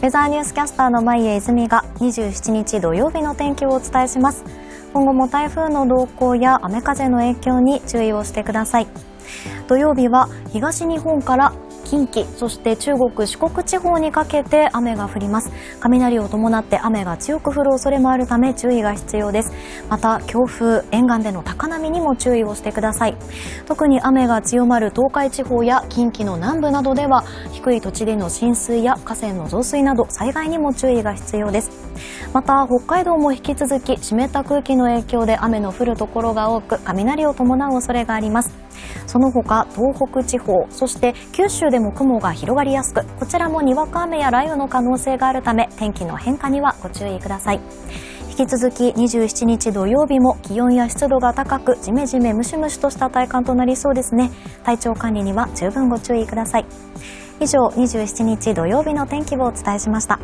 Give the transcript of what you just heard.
ウェザーニュースキャスターの前江泉が27日土曜日の天気をお伝えします。今後も台風の動向や雨風の影響に注意をしてください。土曜日は東日本から近畿そして中国四国地方にかけて雨が降ります。雷を伴って雨が強く降る恐れもあるため注意が必要です。また強風沿岸での高波にも注意をしてください。特に雨が強まる東海地方や近畿の南部などでは低い土地での浸水や河川の増水など災害にも注意が必要です。また北海道も引き続き湿った空気の影響で雨の降るところが多く雷を伴う恐れがあります。その他東北地方そして九州でも雲が広がりやすくこちらもにわか雨や雷雨の可能性があるため天気の変化にはご注意ください。引き続き27日土曜日も気温や湿度が高くジメジメムシムシとした体感となりそうですね。体調管理には十分ご注意ください。以上27日土曜日の天気をお伝えしました。